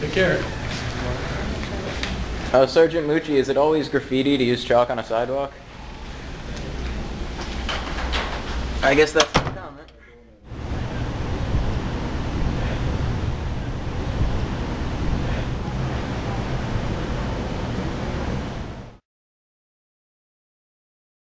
Take care. Uh, Sergeant Mucci, is it always graffiti to use chalk on a sidewalk? I guess that's...